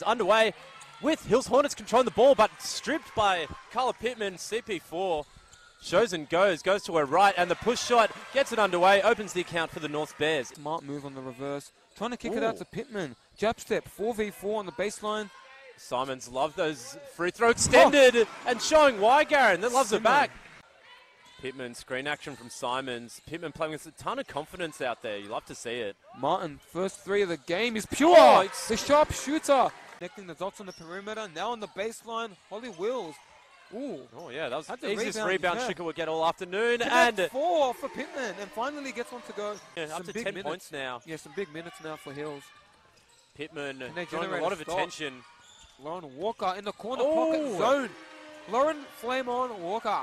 is underway with Hills Hornets controlling the ball, but stripped by Carla Pitman. CP4 shows and goes, goes to her right, and the push shot gets it underway, opens the account for the North Bears. Smart move on the reverse. Trying to kick it out to Pitman. Jab step, 4v4 on the baseline. Simons love those free throw extended oh. and showing why Garen that loves it back. Pitman screen action from Simons. Pitman playing with a ton of confidence out there. You love to see it. Martin, first three of the game is oh, pure. Oh, the sharp shooter. Connecting the dots on the perimeter. Now on the baseline, Holly Wills. Ooh. Oh yeah, that was the easiest rebound, rebound yeah. Shika will get all afternoon, And and four for Pitman, and finally gets one to go. yeah, up Some to big ten minutes. points now. Yeah, some big minutes now for Hills. Pitman drawing a lot of stop? attention. Lauren Walker in the corner Oh. pocket zone. Lauren Flame on Walker.